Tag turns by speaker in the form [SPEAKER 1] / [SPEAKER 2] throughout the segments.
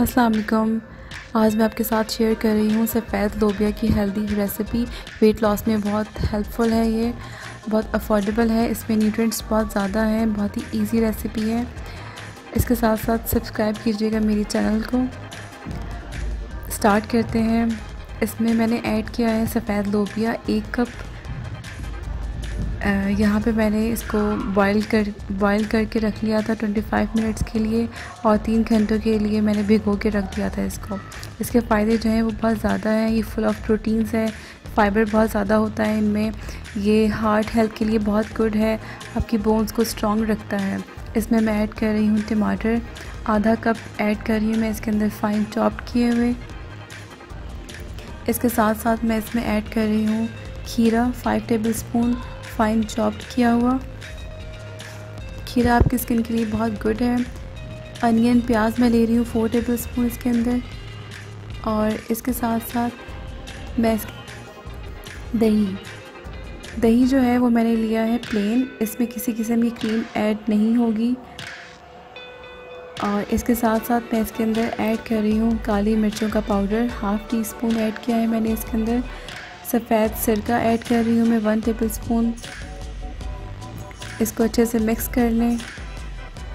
[SPEAKER 1] अस्सलाम आज मैं आपके साथ शेयर कर रही हूँ सफ़ेद लोबिया की हेल्दी रेसिपी वेट लॉस में बहुत हेल्पफुल है ये, बहुत अफोर्डेबल है। इसमें न्यूट्रिएंट्स बहुत ज़्यादा हैं, बहुत ही इजी रेसिपी है। इसके साथ साथ सब्सक्राइब कीजिएगा मेरी चैनल को। स्टार्ट करते हैं। इसमें मैंने ऐड किया है सफ़ेद लोबिया एक कप यहाँ पे मैंने इसको बॉईल कर बॉईल करके रख लिया था 25 मिनट्स के लिए और तीन घंटों के लिए मैंने भिगो के रख दिया था इसको। इसके फ़ायदे जो हैं वो बहुत ज़्यादा हैं, ये फुल ऑफ़ प्रोटीन्स है फाइबर बहुत ज़्यादा होता है इनमें। ये हार्ट हेल्थ के लिए बहुत गुड है, आपकी बोन्स को स्ट्रॉन्ग रखता है। इसमें मैं ऐड कर रही हूँ टमाटर। आधा कप ऐड कर रही हूँ मैं इसके अंदर फाइन चॉप किए हुए। इसके साथ साथ मैं इसमें ऐड कर रही हूँ खीरा five tablespoon fine chopped किया हुआ। खीरा आपकी स्किन के लिए बहुत गुड है। अनियन प्याज मैं ले रही हूँ फोर टेबल स्पून इसके अंदर। और इसके साथ साथ मैं दही। दही जो है वो मैंने लिया है प्लेन इसमें किसी किस्म की क्रीम ऐड नहीं होगी। और इसके साथ साथ मैं इसके अंदर ऐड कर रही हूँ काली मिर्चों का powder half teaspoon add किया है मैंने इसके अंदर। सफ़ेद सिरका ऐड कर रही हूँ मैं वन टेबल स्पून इसको अच्छे से मिक्स कर लें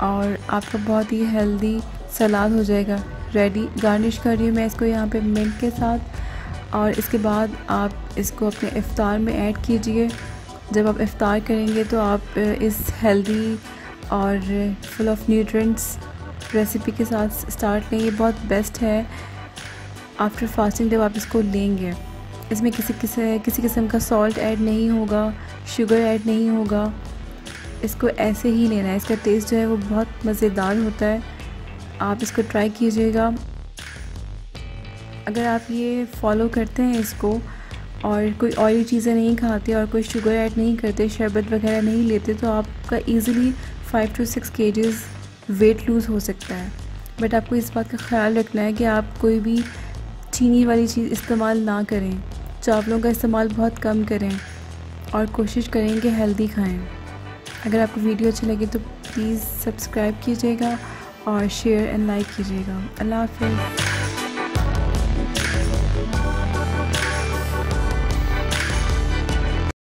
[SPEAKER 1] और आपका बहुत ही हेल्दी सलाद हो जाएगा। रेडी गार्निश कर रही हूँ मैं इसको यहाँ पे मिल्क के साथ और इसके बाद आप इसको अपने इफ़ार में ऐड कीजिए। जब आप इफ़ार करेंगे तो आप इस हेल्दी और फुल ऑफ़ न्यूट्रेंट्स रेसिपी के साथ स्टार्ट लें। ये बहुत बेस्ट है। आफ्टर फास्टिंग जब आप इसको लेंगे। इसमें किसी किसी किसी किस्म का सॉल्ट ऐड नहीं होगा शुगर ऐड नहीं होगा। इसको ऐसे ही लेना है। इसका टेस्ट जो है वो बहुत मज़ेदार होता है। आप इसको ट्राई कीजिएगा। अगर आप ये फॉलो करते हैं इसको और कोई ऑयली चीज़ें नहीं खाते और कोई शुगर ऐड नहीं करते, शरबत वगैरह नहीं लेते तो आपका इजीली फाइव टू सिक्स के वेट लूज़ हो सकता है। बट आपको इस बात का ख्याल रखना है कि आप कोई भी चीनी वाली चीज़ इस्तेमाल ना करें। चावलों का इस्तेमाल बहुत कम करें और कोशिश करें कि हेल्दी खाएँ। अगर आपको वीडियो अच्छी लगे तो प्लीज़ सब्सक्राइब कीजिएगा और शेयर एंड लाइक कीजिएगा। अल्लाह हाफ़